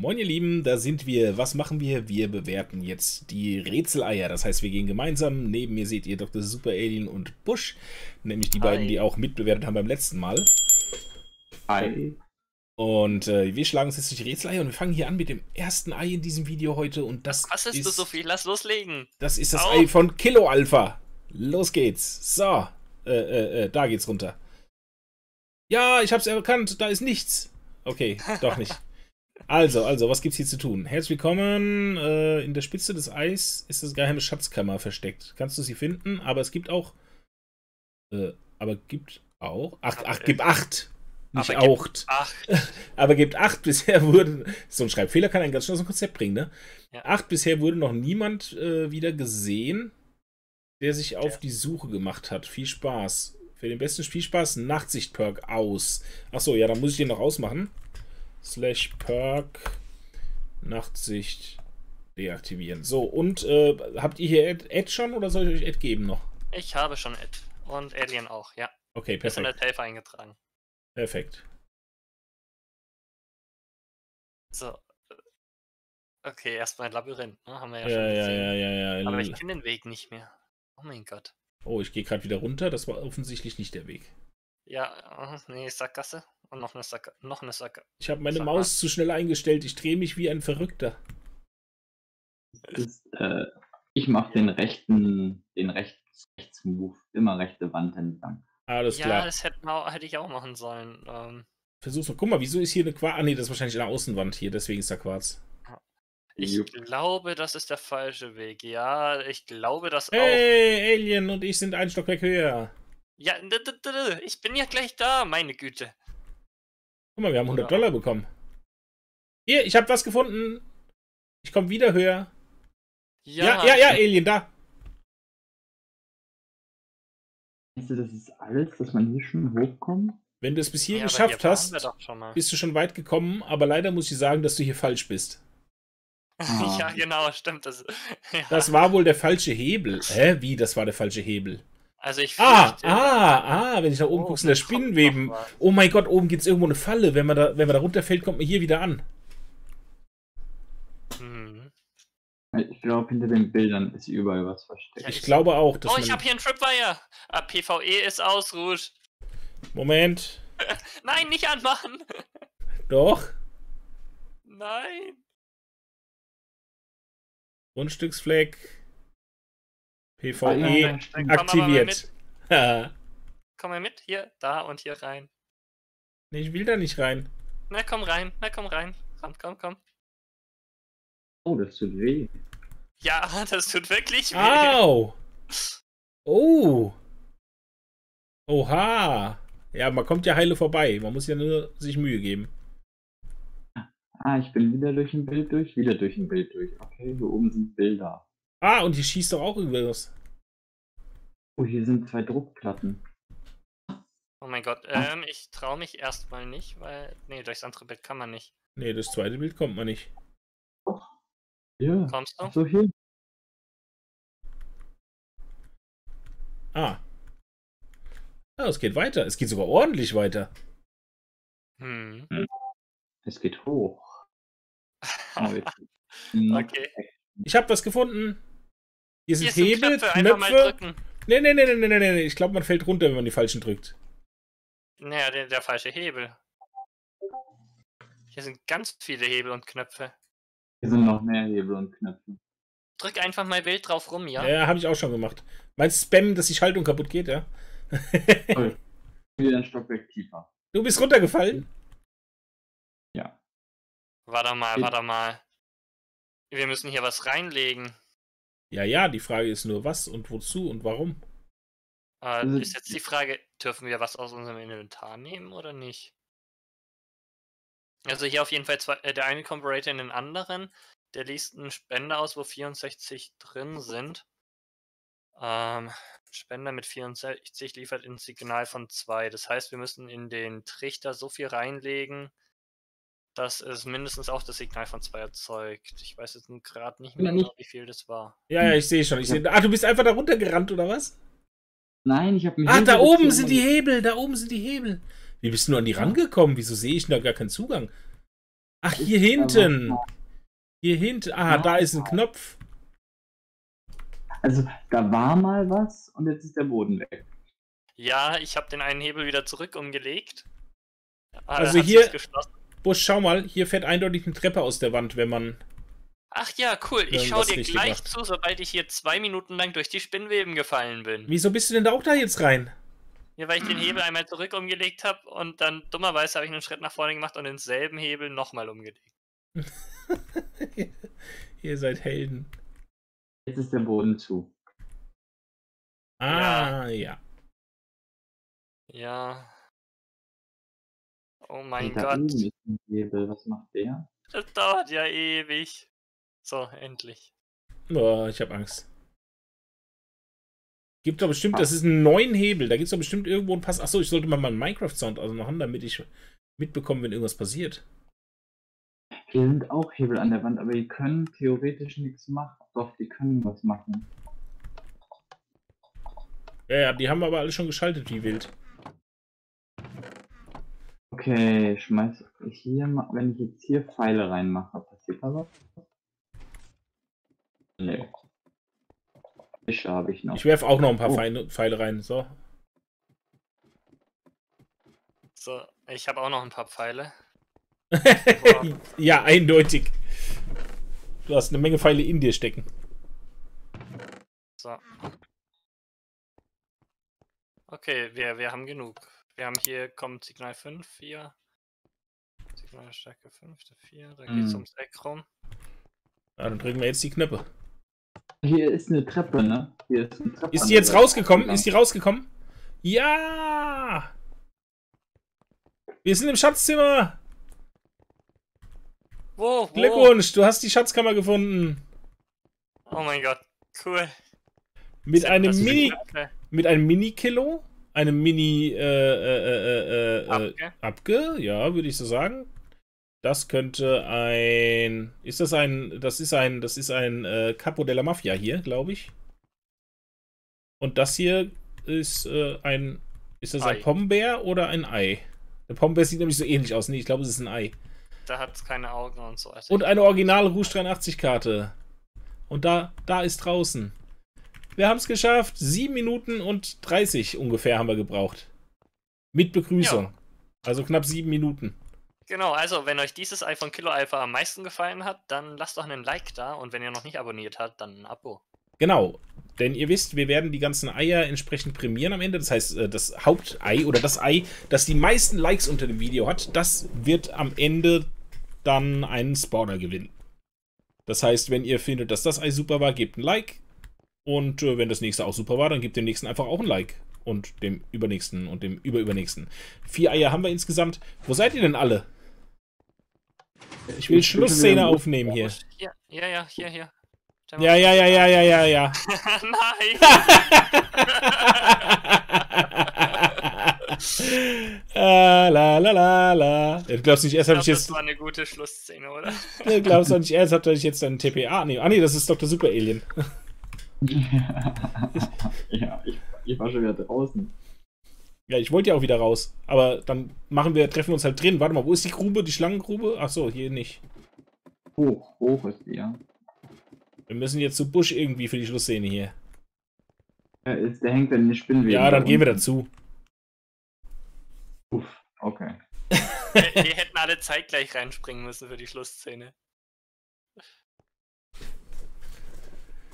Moin ihr Lieben, da sind wir. Was machen wir? Wir bewerten jetzt die Rätseleier. Das heißt, wir gehen gemeinsam. Neben mir seht ihr Dr. Super Alien und Bush. Nämlich die Hi. beiden, die auch mitbewertet haben beim letzten Mal. Hi. Und äh, wir schlagen uns jetzt durch die Rätseleier und wir fangen hier an mit dem ersten Ei in diesem Video heute. Und das Was ist, du so viel? Lass loslegen. Das ist das Auf. Ei von Kilo Alpha. Los geht's. So, äh, äh, äh, da geht's runter. Ja, ich hab's erkannt. Da ist nichts. Okay, doch nicht. Also, also, was gibt's hier zu tun? Herzlich willkommen. Äh, in der Spitze des Eis ist das geheime Schatzkammer versteckt. Kannst du sie finden? Aber es gibt auch. Äh, aber gibt auch. Ach, ach, äh, gib acht. Nicht aber gib- aucht. Ach, Aber gibt acht, bisher wurde. So ein Schreibfehler kann einen ganz schnell aus dem Konzept bringen, ne? Ja. Acht, bisher wurde noch niemand äh, wieder gesehen, der sich auf Ja. die Suche gemacht hat. Viel Spaß. Für den besten Spielspaß Nachtsicht-Perk aus. Achso, ja, dann muss ich den noch ausmachen. Slash Perk Nachtsicht deaktivieren. So, und äh, habt ihr hier Ad, Ad schon oder soll ich euch Ad geben noch? ich habe schon Ed. Und Alien auch, ja. Okay, Ist in der perfekt. Telfer eingetragen. Perfekt. So. Okay, erstmal ein Labyrinth, ne? Haben wir ja, Ja, schon ja, gesehen. ja, ja, ja. Aber ich kenne den Weg nicht mehr. Oh mein Gott. Oh, ich gehe gerade wieder runter. Das war offensichtlich nicht der Weg. Ja, äh, nee, Sackgasse. Und noch eine Sackgasse. Noch eine Sackgasse. Ich habe meine Sag mal. Maus zu schnell eingestellt. Ich drehe mich wie ein Verrückter. Ist, äh, ich mache den rechten, den rechts, rechts Move, immer rechte Wand entlang. Alles ja, klar. das hätte, hätte ich auch machen sollen. Ähm, Versuch's mal. Guck mal, wieso ist hier eine Quarz? Ah, nee, das ist wahrscheinlich eine Außenwand hier. Deswegen ist da Quarz. ich Jupp. glaube, das ist der falsche Weg. Ja, ich glaube das auch. Hey, Alien und ich sind ein Stockwerk höher. Ja, ich bin ja gleich da, meine Güte. Guck mal, wir haben 100 Oder- Dollar bekommen. Hier, ich habe was gefunden. Ich komme wieder höher. Ja, ja, ja, Alien, da. Meinst du, das ist alles, dass man hier schon hochkommt? Wenn du es bis hier Ja, geschafft waren hast, bist du schon weit gekommen. Aber leider muss ich sagen, dass du hier falsch bist. Ah. ja, genau, stimmt. Das, ja. Das war wohl der falsche Hebel. Hä? Wie, das war der falsche Hebel? Also ich Ah, ah, ah, wenn ich nach oben Oh, gucke, sind da da Spinnenweben. Oh mein Gott, oben gibt es irgendwo eine Falle. Wenn man da, wenn man da runterfällt, kommt man hier wieder an. Hm. Ich glaube, hinter den Bildern ist überall was versteckt. Ja, Ich ich- glaube auch, dass Oh, ich habe hier einen Tripwire. Ah, PvE ist aus, Rouge. Moment. Nein, nicht anmachen. Doch. Nein. Grundstücksfleck. Ah, PvE stimmt. komm mal aktiviert. mit. Haha. Komm mal mit. Hier, da und hier rein. nee, ich will da nicht rein. Na, komm rein. Na, komm rein. Komm, komm, komm. Oh, das tut weh. Ja, das tut wirklich weh. Au! Oh! Oha! Ja, man kommt ja heile vorbei. Man muss ja nur sich Mühe geben. Ah, ich bin wieder durch ein Bild durch, wieder durch ein Bild durch. Okay, hier oben sind Bilder. Ah, und hier schießt doch auch irgendwas. Oh, hier sind zwei Druckplatten. Oh mein Gott. Ähm, ich traue mich erstmal nicht, weil. Nee, durchs andere Bild kann man nicht. Nee, das zweite Bild kommt man nicht. Ja. Kommst du? So, hier. Ah. Ah, es geht weiter. Es geht sogar ordentlich weiter. Hm. Es geht hoch. Oh, Okay. Ich habe was gefunden. Hier sind Hier sind Hebel, Knöpfe. Einfach mal Knöpfe. drücken. Nee, nee, nee, nee, nee, nee, nee. Ich glaube, man fällt runter, wenn man die falschen drückt. Naja, der, der falsche Hebel. Hier sind ganz viele Hebel und Knöpfe. Hier sind noch mehr Hebel und Knöpfe. Drück einfach mal wild drauf rum, ja? Ja, habe ich auch schon gemacht. Meinst Spam, dass die Schaltung kaputt geht, ja? Oh, wieder ein Stockwerk tiefer. du bist runtergefallen? Ja. Warte mal, warte mal. Wir müssen hier was reinlegen. Ja, ja, die Frage ist nur, was und wozu und warum. Äh, ist jetzt die Frage, dürfen wir was aus unserem Inventar nehmen oder nicht? Also hier auf jeden Fall zwei, äh, der eine Comparator in den anderen. Der liest einen Spender aus, wo 64 drin sind. Ähm, Spender mit 64 liefert ein Signal von 2. Das heißt, wir müssen in den Trichter so viel reinlegen, dass es mindestens auch das Signal von 2 erzeugt. Ich weiß jetzt gerade nicht mehr genau, wie viel das war. Ja, ja, ich sehe schon. Ich seh, ah, du bist einfach da runtergerannt, oder was? Nein, ich habe mich. Ach, da oben sind die Hebel, da oben sind die Hebel. Wie bist du an die rangekommen? Wieso sehe ich da gar keinen Zugang? Ach, hier da hinten. Hier hinten. Ah, da ist ein Knopf. Also, da war mal was und jetzt ist der Boden weg. Ja, ich habe den einen Hebel wieder zurück umgelegt. Ah, Also hier-. Busch, schau mal, hier fährt eindeutig eine Treppe aus der Wand, wenn man. Ach ja, cool. Ich schau dir gleich gemacht. zu, sobald ich hier zwei Minuten lang durch die Spinnweben gefallen bin. Wieso bist du denn da auch da jetzt rein? Ja, weil ich den Hebel einmal zurück umgelegt habe und dann dummerweise habe ich einen Schritt nach vorne gemacht und denselben Hebel nochmal umgelegt. Ihr seid Helden. Jetzt ist der Boden zu. Ah, ja. Ja. Oh mein da Gott. ist ein Hebel. Was macht der? Das dauert ja ewig. So, endlich. Boah, ich hab Angst. Gibt doch bestimmt, das ist ein neuen Hebel. Da gibt's doch bestimmt irgendwo einen Pass. Achso, ich sollte mal meinen Minecraft-Sound ausmachen, damit ich mitbekomme, wenn irgendwas passiert. Hier sind auch Hebel an der Wand, aber die können theoretisch nichts machen. Doch, die können was machen. Ja, ja, die haben aber alle schon geschaltet, wie wild. Okay, schmeiß hier mal, wenn ich jetzt hier Pfeile reinmache, passiert da was? Nee. Fische habe ich noch. Ich werfe auch noch ein paar Oh. Pfeile, Pfeile rein. So. So, ich habe auch noch ein paar Pfeile. ja, eindeutig. Du hast eine Menge Pfeile in dir stecken. So. Okay, wir, wir haben genug. Wir haben hier kommt Signal 5, 4. Signalstärke 5, 4. Da geht's Mhm. ums Eck rum. Ja, dann drücken wir jetzt die Knöpfe. Hier ist eine Treppe, ne? Hier ist eine Treppe. Ist die jetzt rausgekommen? Ist die rausgekommen? Ja! Wir sind im Schatzzimmer! Wo? wo? Glückwunsch, du hast die Schatzkammer gefunden. Oh mein Gott, cool. Mit einem Mini, mit einem Mini-Kilo, einem Mini, äh, äh, äh, äh, äh, Abge? Abge, ja, würde ich so sagen. Das könnte ein, ist das ein, das ist ein, das ist ein äh, Capo della Mafia hier, glaube ich. Und das hier ist äh, ein, ist das ein Ei. Pombeer oder ein Ei? Der Pombeer sieht nämlich so ähnlich aus. Nee, ich glaube, es ist ein Ei. Da hat's keine Augen und so. Also Und eine originale Rouge 83 Karte. Und da, da ist draußen. Wir haben es geschafft. 7 Minuten und 30 ungefähr haben wir gebraucht. Mit Begrüßung. Ja. Also knapp 7 Minuten. Genau, also wenn euch dieses iPhone Kilo Alpha am meisten gefallen hat, dann lasst doch einen Like da und wenn ihr noch nicht abonniert habt, dann ein Abo. Genau. Denn ihr wisst, wir werden die ganzen Eier entsprechend prämieren am Ende. Das heißt, äh, das Hauptei oder das Ei, das die meisten Likes unter dem Video hat, das wird am Ende dann einen Spawner gewinnen. Das heißt, wenn ihr findet, dass das Ei super war, gebt ein Like. Und äh, wenn das nächste auch super war, dann gebt dem nächsten einfach auch ein Like. Und dem übernächsten und dem überübernächsten. Vier Eier haben wir insgesamt. Wo seid ihr denn alle? Ich will Schlussszene aufnehmen hier. Hier, ja, ja, hier, hier. Ja, ja, ja, ja, ja, ja, ja. Nein! Ah, la la la la. Du glaubst nicht, erst Ich habe ich jetzt. das war eine gute Schlussszene, oder? Du glaubst doch nicht, erst habe ich jetzt einen TPA. Nee, ah, nee, das ist Dr. Super Alien. Ja, ich, ich war schon wieder draußen. Ja, ich wollte ja auch wieder raus. Aber dann machen wir, treffen wir uns halt drin. Warte mal, wo ist die Grube, die Schlangengrube? Ach so, hier nicht. Hoch, hoch ist die, ja. Wir müssen jetzt zu Busch irgendwie für die Schlussszene hier. Der, ist, der hängt dann in die Spinnweben. Ja, dann da gehen wir dazu. Uff, okay. Wir, wir hätten alle zeitgleich reinspringen müssen für die Schlussszene.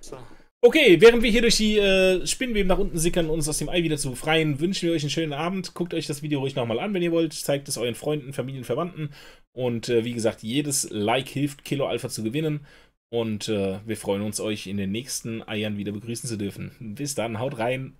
So. Okay, während wir hier durch die äh, Spinnweben nach unten sickern, um uns aus dem Ei wieder zu befreien, wünschen wir euch einen schönen Abend. Guckt euch das Video ruhig nochmal an, wenn ihr wollt. Zeigt es euren Freunden, Familien, Verwandten. Und äh, wie gesagt, jedes Like hilft, Kilo Alpha zu gewinnen. Und äh, wir freuen uns, euch in den nächsten Eiern wieder begrüßen zu dürfen. Bis dann, haut rein.